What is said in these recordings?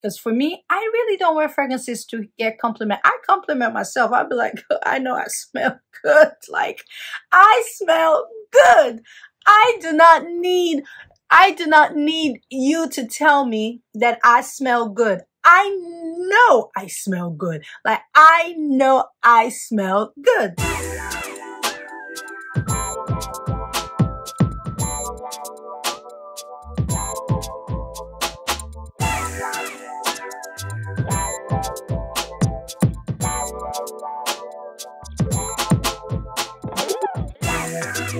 Because for me, I really don't wear fragrances to get compliment. I compliment myself. I'll be like, I know I smell good. Like, I smell good. I do not need, I do not need you to tell me that I smell good. I know I smell good. Like, I know I smell good. Are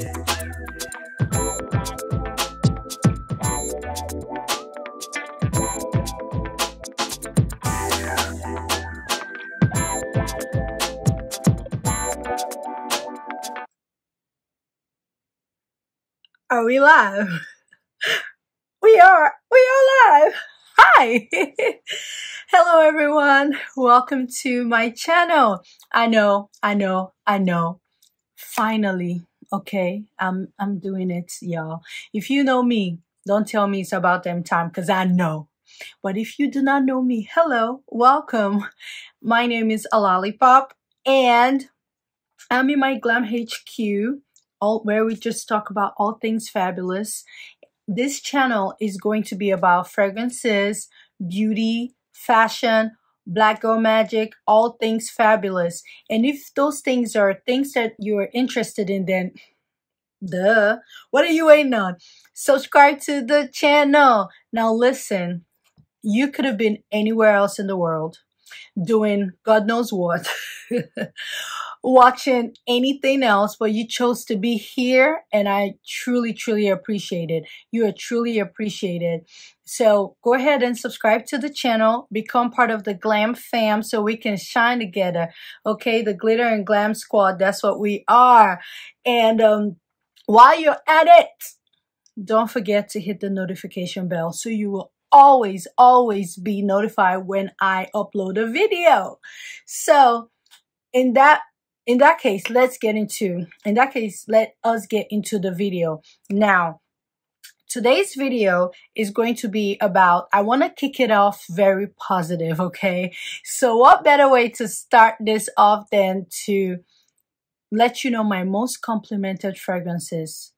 we live? We are. We are live. Hi. Hello everyone. Welcome to my channel. I know, I know, I know. Finally, okay, I'm I'm doing it, y'all. If you know me, don't tell me it's about them time because I know. But if you do not know me, hello, welcome. My name is Alalipopp and I'm in my Glam HQ all where we just talk about all things fabulous. This channel is going to be about fragrances, beauty, fashion, black girl magic, all things fabulous. And if those things are things that you're interested in, then duh, what are you waiting on? Subscribe to the channel. Now listen, you could have been anywhere else in the world doing God knows what. watching anything else, but you chose to be here and I truly, truly appreciate it. You are truly appreciated. So go ahead and subscribe to the channel, become part of the Glam fam so we can shine together. Okay, the Glitter and Glam squad, that's what we are. And um, while you're at it, don't forget to hit the notification bell so you will always, always be notified when I upload a video. So in that in that case, let's get into, in that case, let us get into the video. Now, today's video is going to be about, I want to kick it off very positive, okay? So what better way to start this off than to let you know my most complimented fragrances.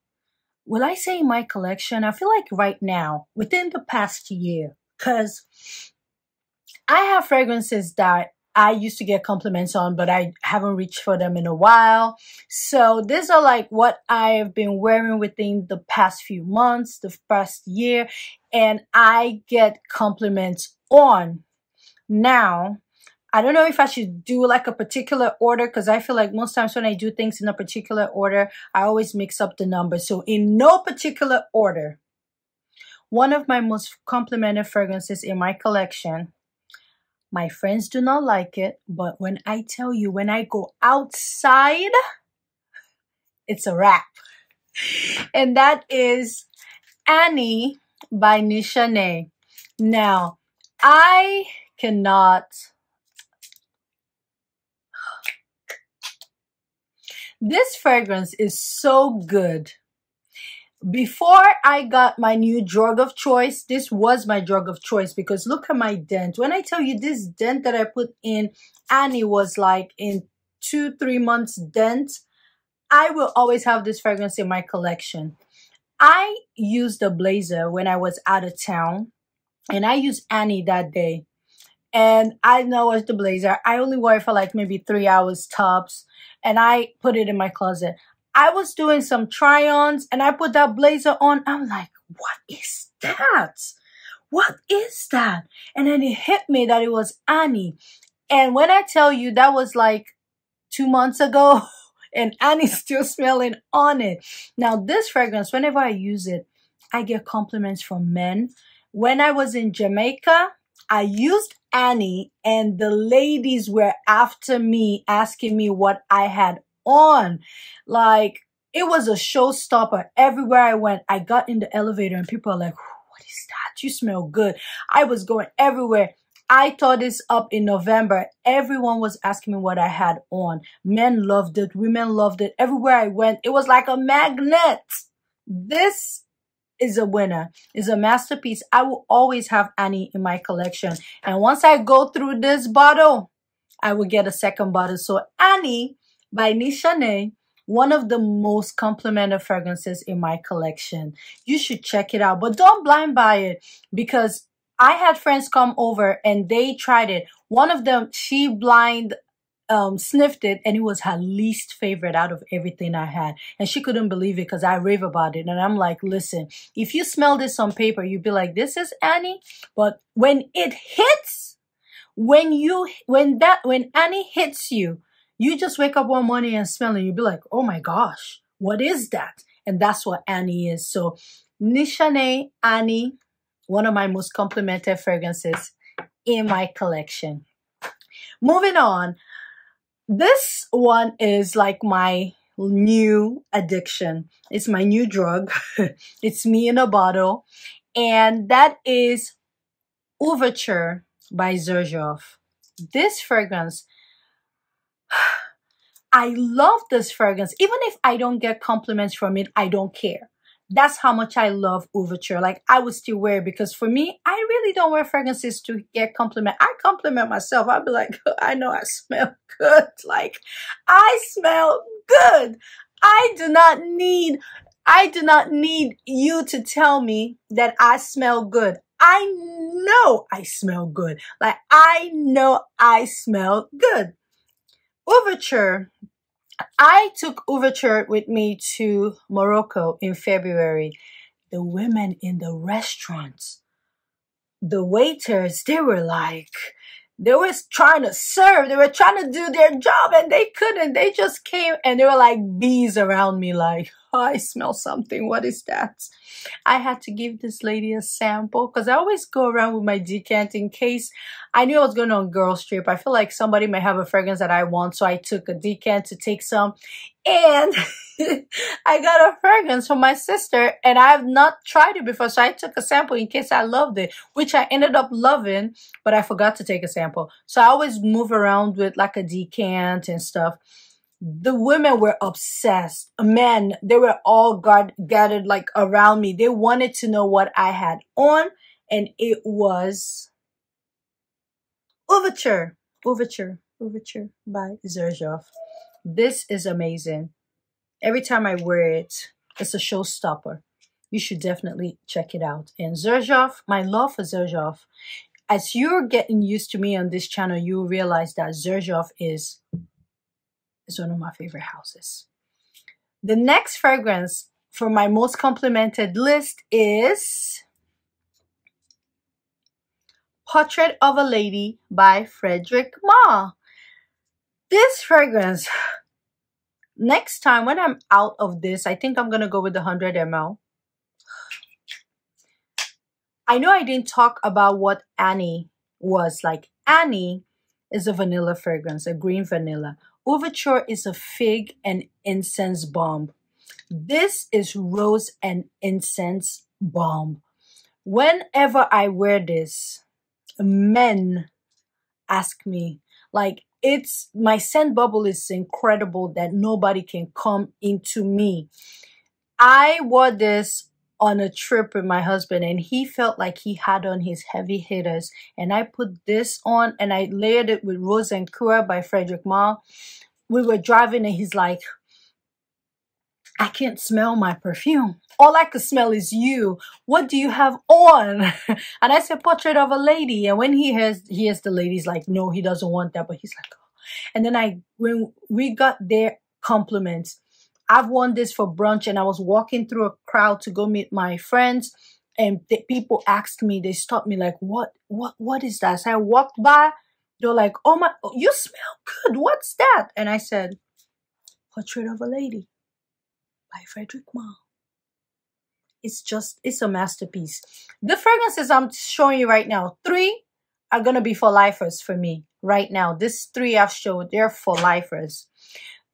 Will I say my collection? I feel like right now, within the past year, because I have fragrances that I used to get compliments on, but I haven't reached for them in a while. So these are like what I have been wearing within the past few months, the past year, and I get compliments on. Now, I don't know if I should do like a particular order because I feel like most times when I do things in a particular order, I always mix up the numbers. So in no particular order, one of my most complimented fragrances in my collection my friends do not like it, but when I tell you, when I go outside, it's a wrap. And that is Ani by Nishane. Now, I cannot. This fragrance is so good before I got my new drug of choice, this was my drug of choice because look at my dent. When I tell you this dent that I put in, Ani was like in two, three months dent, I will always have this fragrance in my collection. I used a blazer when I was out of town and I used Ani that day. And I know it's the blazer. I only wore it for like maybe three hours tops and I put it in my closet. I was doing some try-ons and I put that blazer on. I'm like, what is that? What is that? And then it hit me that it was Ani. And when I tell you that was like two months ago and Ani's still smelling on it. Now this fragrance, whenever I use it, I get compliments from men. When I was in Jamaica, I used Ani and the ladies were after me asking me what I had on. Like it was a showstopper everywhere I went. I got in the elevator and people are like, what is that? You smell good. I was going everywhere. I tore this up in November. Everyone was asking me what I had on. Men loved it. Women loved it. Everywhere I went, it was like a magnet. This is a winner, is a masterpiece. I will always have Ani in my collection. And once I go through this bottle, I will get a second bottle. So Ani by Nishane, one of the most complimented fragrances in my collection. You should check it out, but don't blind buy it because I had friends come over and they tried it. One of them, she blind um, sniffed it and it was her least favorite out of everything I had. And she couldn't believe it because I rave about it. And I'm like, listen, if you smell this on paper, you'd be like, this is Ani. But when it hits, when you, when that, when Ani hits you, you just wake up one morning and smell it. You'd be like, oh my gosh, what is that? And that's what Ani is. So Nishane Ani, one of my most complimented fragrances in my collection. Moving on, this one is like my new addiction. It's my new drug. it's me in a bottle. And that is Ouverture by Xerjoff. This fragrance, I love this fragrance. Even if I don't get compliments from it, I don't care that's how much I love Ouverture. Like I would still wear it because for me, I really don't wear fragrances to get compliment. I compliment myself. I'd be like, I know I smell good. Like I smell good. I do not need, I do not need you to tell me that I smell good. I know I smell good. Like I know I smell good. Ouverture I took Ouverture with me to Morocco in February. The women in the restaurants, the waiters, they were like, they was trying to serve. They were trying to do their job and they couldn't. They just came and they were like bees around me like, I smell something. What is that? I had to give this lady a sample because I always go around with my decant in case I knew I was going on girls trip. I feel like somebody may have a fragrance that I want. So I took a decant to take some and I got a fragrance from my sister and I have not tried it before. So I took a sample in case I loved it, which I ended up loving, but I forgot to take a sample. So I always move around with like a decant and stuff the women were obsessed. Men, they were all gathered like around me. They wanted to know what I had on, and it was Ouverture, Ouverture, Ouverture by Xerjoff. This is amazing. Every time I wear it, it's a showstopper. You should definitely check it out. And Xerjoff, my love for Xerjoff, as you're getting used to me on this channel, you realize that Xerjoff is is one of my favorite houses. The next fragrance for my most complimented list is Portrait of a Lady by Frederic Malle. This fragrance, next time when I'm out of this, I think I'm going to go with the 100 ml. I know I didn't talk about what Ani was like. Ani is a vanilla fragrance, a green vanilla. Ouverture is a fig and incense bomb. This is rose and incense bomb. Whenever I wear this, men ask me, like, it's my scent bubble is incredible that nobody can come into me. I wore this on a trip with my husband and he felt like he had on his heavy hitters and I put this on and I layered it with Rose and Cuir by Frederic Malle. We were driving and he's like, I can't smell my perfume. All I could smell is you. What do you have on? and I said, portrait of a lady. And when he hears, he hears the lady's like, no, he doesn't want that. But he's like, oh. And then I, when we got their compliments, I've worn this for brunch and I was walking through a crowd to go meet my friends and the people asked me, they stopped me like, what, what, what is that? So I walked by, they're like, oh my, oh, you smell good. What's that? And I said, Portrait of a Lady by Frederic Malle. It's just, it's a masterpiece. The fragrances I'm showing you right now, three are going to be for lifers for me right now. This three I've showed, they're for lifers.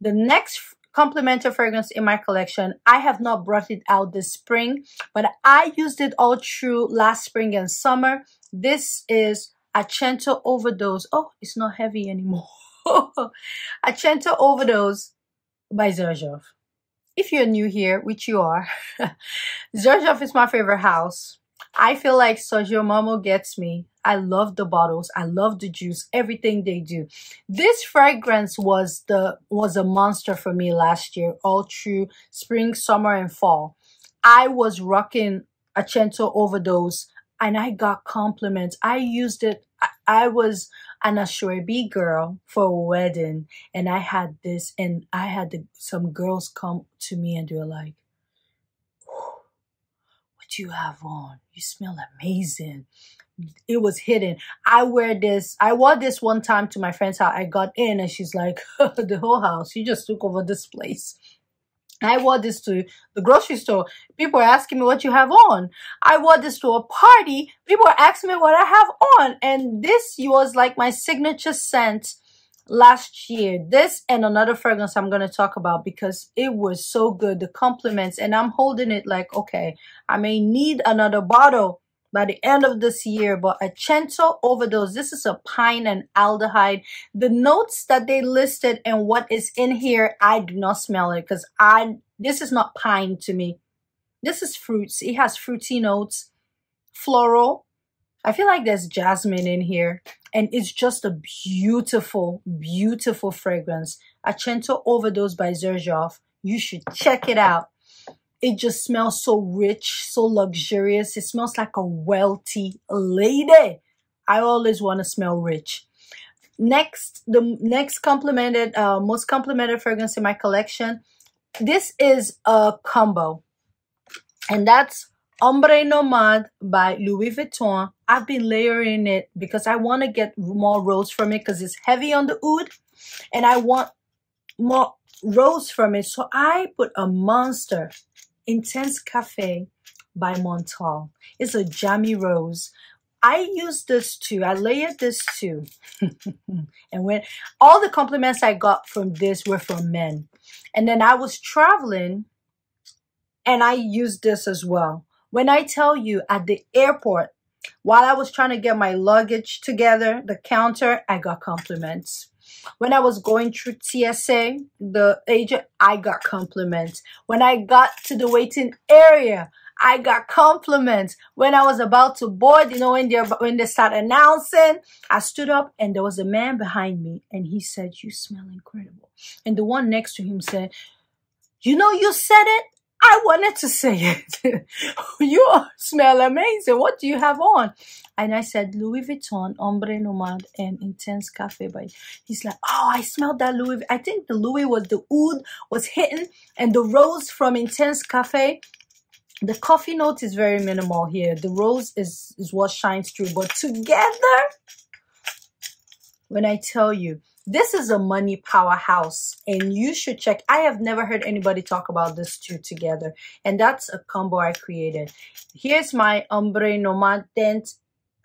The next complimentary fragrance in my collection. I have not brought it out this spring, but I used it all through last spring and summer. This is Accento Overdose. Oh, it's not heavy anymore. Accento Overdose by Xerjoff. if you're new here, which you are, Xerjoff is my favorite house. I feel like Sergio Momo gets me. I love the bottles. I love the juice, everything they do. This fragrance was the was a monster for me last year, all through spring, summer, and fall. I was rocking a Accento overdose and I got compliments. I used it. I, I was an Asoebi girl for a wedding and I had this and I had the, some girls come to me and they were like, you have on? You smell amazing. It was hidden. I wear this. I wore this one time to my friend's house. I got in and she's like, the whole house. You just took over this place. I wore this to the grocery store. People are asking me what you have on. I wore this to a party. People are asking me what I have on. And this was like my signature scent last year. This and another fragrance I'm going to talk about because it was so good. The compliments and I'm holding it like, okay, I may need another bottle by the end of this year, but Accento overdose. This is a pine and aldehyde. The notes that they listed and what is in here, I do not smell it because I, this is not pine to me. This is fruits. It has fruity notes, floral. I feel like there's jasmine in here and it's just a beautiful, beautiful fragrance. Accento overdose by Xerjoff. You should check it out it just smells so rich, so luxurious. It smells like a wealthy lady. I always want to smell rich. Next, the next complimented, uh, most complimented fragrance in my collection. This is a combo. And that's Ombre Nomade by Louis Vuitton. I've been layering it because I want to get more rose from it because it's heavy on the oud. And I want more rose from it. So I put a monster Intense Cafe by Montale. It's a jammy rose. I use this too. I layered this too. and when all the compliments I got from this were from men. And then I was traveling and I used this as well. When I tell you at the airport, while I was trying to get my luggage together, the counter, I got compliments. When I was going through TSA, the agent, I got compliments. When I got to the waiting area, I got compliments. When I was about to board, you know, when they when they start announcing, I stood up and there was a man behind me and he said, "You smell incredible." And the one next to him said, "You know, you said it. I wanted to say it. you smell amazing. What do you have on? And I said, Louis Vuitton, Ombre Nomade, and Intense Cafe. By he's like, oh, I smelled that Louis. I think the Louis was the oud was hitting, and the rose from Intense Cafe. The coffee note is very minimal here. The rose is is what shines through, but together, when I tell you, this is a money powerhouse and you should check. I have never heard anybody talk about this two together. And that's a combo I created. Here's my Ombre Nomade Dent.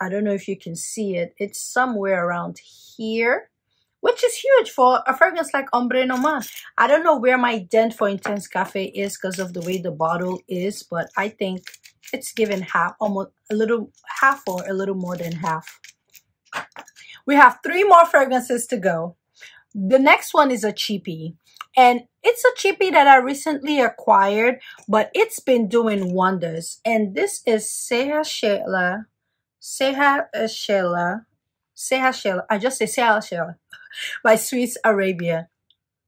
I don't know if you can see it. It's somewhere around here, which is huge for a fragrance like Ombre Nomade. I don't know where my dent for Intense Cafe is because of the way the bottle is, but I think it's given half, almost a little half or a little more than half. We have three more fragrances to go. The next one is a cheapie. And it's a cheapie that I recently acquired, but it's been doing wonders. And this is Seha Shela. Seha uh, Shela. Seha Shela. I just say Seha Shela by Swiss Arabia.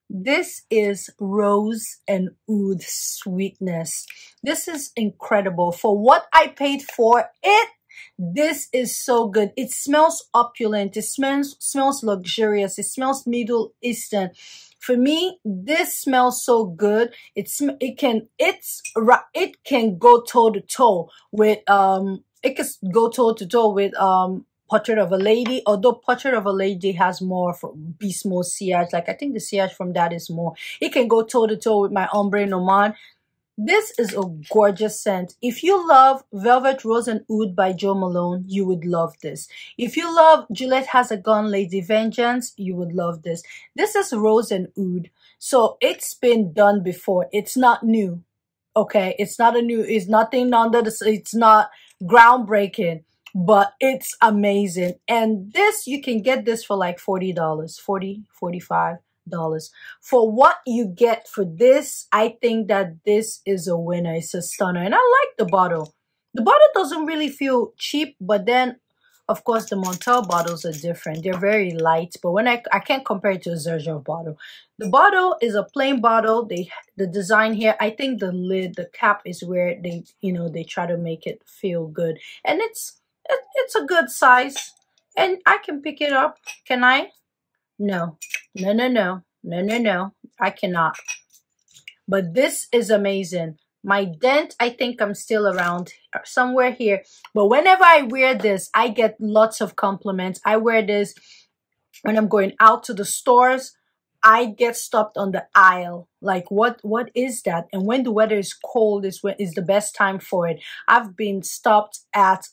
This is rose and oud sweetness. This is incredible. For what I paid for it, this is so good. It smells opulent. It smells smells luxurious. It smells Middle Eastern. For me, this smells so good. It's it can it's it can go toe to toe with um it can go toe to toe with um Portrait of a Lady, although Portrait of a Lady has more Beast Mode sillage, like I think the sillage from that is more. It can go toe to toe with my Ombre Nomade. This is a gorgeous scent. If you love Velvet Rose and Oud by Jo Malone, you would love this. If you love Juliet Has a Gun, Lady Vengeance, you would love this. This is Rose and Oud. So it's been done before. It's not new. Okay. It's not a new, it's nothing under the, it's not groundbreaking, but it's amazing. And this, you can get this for like $40, 40, 45 Dollars for what you get for this, I think that this is a winner. It's a stunner. And I like the bottle. The bottle doesn't really feel cheap, but then of course, the Montale bottles are different. They're very light, but when I, I can't compare it to a Xerjoff bottle. The bottle is a plain bottle. They The design here, I think the lid, the cap is where they, you know, they try to make it feel good. And it's, it, it's a good size. And I can pick it up. Can I? No. No, no, no. No, no, no. I cannot. But this is amazing. My dent, I think I'm still around somewhere here. But whenever I wear this, I get lots of compliments. I wear this when I'm going out to the stores. I get stopped on the aisle. Like, what, what is that? And when the weather is cold is when is the best time for it. I've been stopped at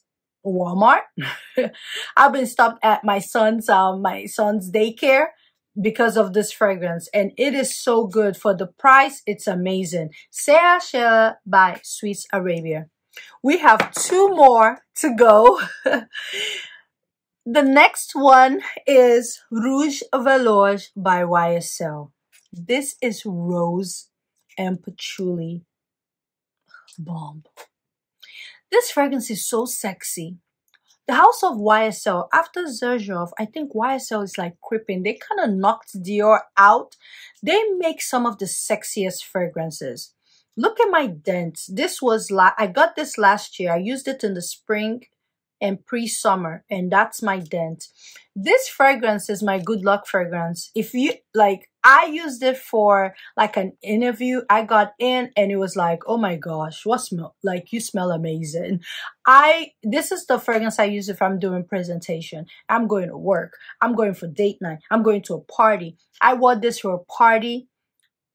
Walmart. I've been stopped at my son's, um, my son's daycare because of this fragrance and it is so good for the price. It's amazing. Seashella by Swiss Arabia. We have two more to go. The next one is Rouge Velours by YSL this is rose and patchouli bomb. This fragrance is so sexy the house of YSL, after Xerjoff, I think YSL is like creeping. They kind of knocked Dior out. They make some of the sexiest fragrances. Look at my dent. This was, la I got this last year. I used it in the spring and pre-summer and that's my dent this fragrance is my good luck fragrance if you like i used it for like an interview i got in and it was like oh my gosh what smell like you smell amazing i this is the fragrance i use if i'm doing presentation i'm going to work i'm going for date night i'm going to a party i wore this for a party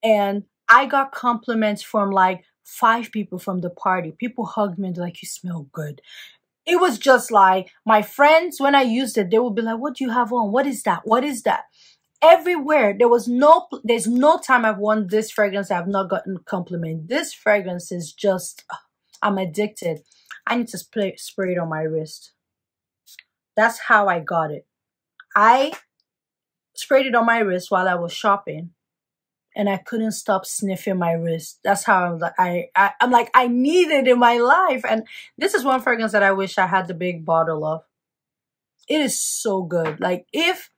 and i got compliments from like five people from the party. People hugged me and like, you smell good it was just like my friends, when I used it, they would be like, what do you have on? What is that? What is that? Everywhere. There was no, there's no time I've worn this fragrance I've not gotten compliment. This fragrance is just, ah, I'm addicted. I need to spray, spray it on my wrist. That's how I got it. I sprayed it on my wrist while I was shopping and I couldn't stop sniffing my wrist. That's how I'm like, I, I, am like, I need it in my life. And this is one fragrance that I wish I had the big bottle of. It is so good. Like if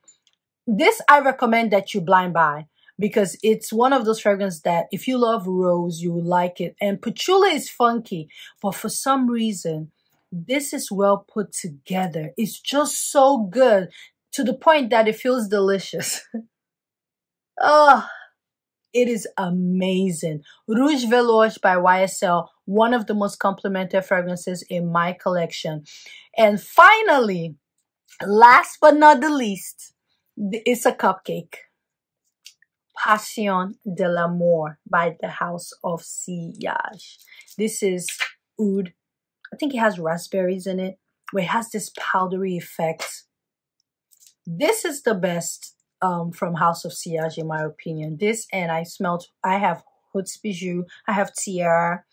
this, I recommend that you blind buy because it's one of those fragrances that if you love rose, you will like it. And patchouli is funky, but for some reason, this is well put together. It's just so good to the point that it feels delicious. oh, it is amazing. Rouge Velours by YSL, one of the most complimentary fragrances in my collection. And finally, last but not the least, it's a cupcake. Passion de l'Amour by the House of Sillage. This is oud. I think it has raspberries in it, where it has this powdery effect. This is the best um, from House of Sillage, in my opinion. This and I smelled, I have Hauts Bijoux, I have Tiara.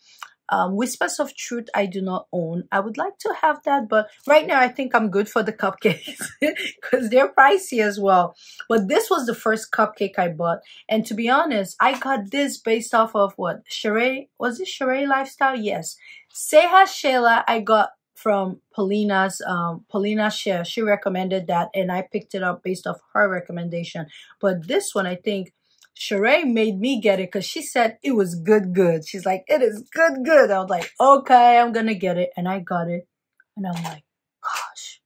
Um, Whispers of Truth, I do not own. I would like to have that, but right now I think I'm good for the cupcakes because they're pricey as well. But this was the first cupcake I bought. And to be honest, I got this based off of what? Sheree? Was it Sheree Lifestyle? Yes. Seha Shela I got from Paulina's um, Paulina share. She recommended that, and I picked it up based off her recommendation. But this one, I think Sheree made me get it because she said it was good, good. She's like, it is good, good. I was like, okay, I'm gonna get it, and I got it, and I'm like, gosh.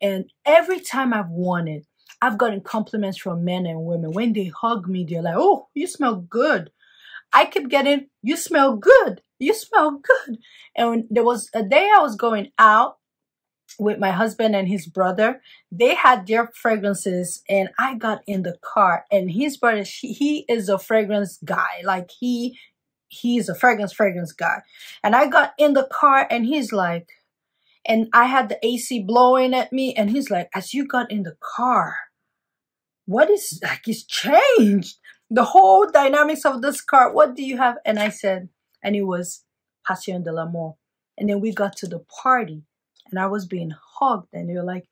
And every time I've worn it, I've gotten compliments from men and women. When they hug me, they're like, oh, you smell good. I keep getting, you smell good you smell good. And there was a day I was going out with my husband and his brother, they had their fragrances and I got in the car and his brother, he is a fragrance guy. Like he, he's a fragrance, fragrance guy. And I got in the car and he's like, and I had the AC blowing at me and he's like, as you got in the car, what is like, it's changed the whole dynamics of this car. What do you have? And I said, and it was Passion de l'Amour. And then we got to the party and I was being hugged and they were like,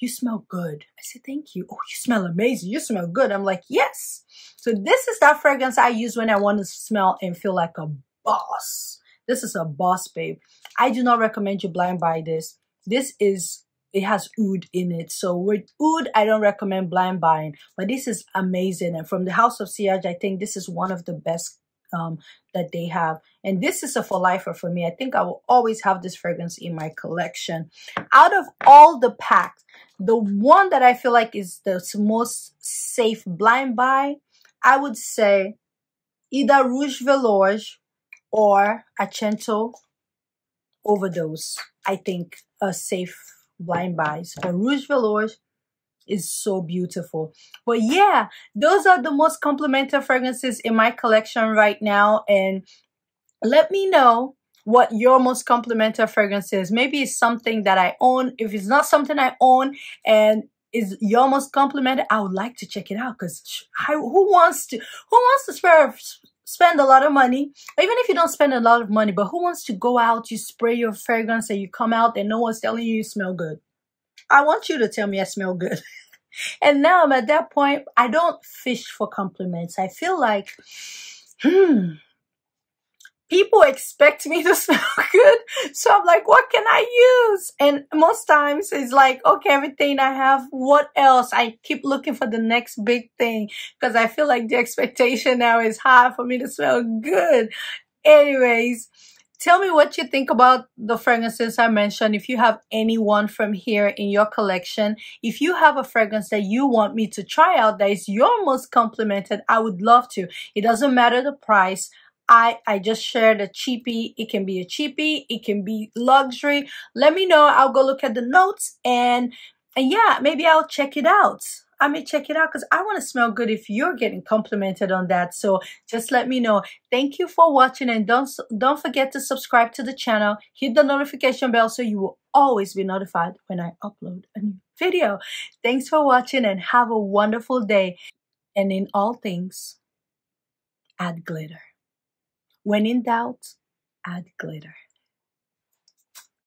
you smell good. I said, thank you. Oh, you smell amazing. You smell good. I'm like, yes. So this is that fragrance I use when I want to smell and feel like a boss. This is a boss babe. I do not recommend you blind buy this. This is, it has oud in it. So with oud, I don't recommend blind buying, but this is amazing. And from the House of Sillage, I think this is one of the best um, that they have. And this is a for lifer for me. I think I will always have this fragrance in my collection. Out of all the packs, the one that I feel like is the most safe blind buy, I would say either Rouge Velours or Accento Overdose. I think a safe blind buys. For Rouge Velours is so beautiful. But yeah, those are the most complimentary fragrances in my collection right now. And let me know what your most complimentary fragrance is. Maybe it's something that I own. If it's not something I own and is your most complimented, I would like to check it out because who wants to who wants to spend spend a lot of money, even if you don't spend a lot of money, but who wants to go out, you spray your fragrance and you come out and no one's telling you you smell good. I want you to tell me I smell good. and now I'm at that point, I don't fish for compliments. I feel like, hmm, people expect me to smell good. So I'm like, what can I use? And most times it's like, okay, everything I have, what else? I keep looking for the next big thing because I feel like the expectation now is high for me to smell good. Anyways, Tell me what you think about the fragrances I mentioned. If you have any one from here in your collection, if you have a fragrance that you want me to try out that is your most complimented, I would love to. It doesn't matter the price. I, I just shared a cheapie. It can be a cheapie. It can be luxury. Let me know. I'll go look at the notes and, and yeah, maybe I'll check it out. I may check it out because I want to smell good if you're getting complimented on that. So just let me know. Thank you for watching and don't, don't forget to subscribe to the channel. Hit the notification bell so you will always be notified when I upload a new video. Thanks for watching and have a wonderful day. And in all things, add glitter. When in doubt, add glitter.